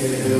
Amen.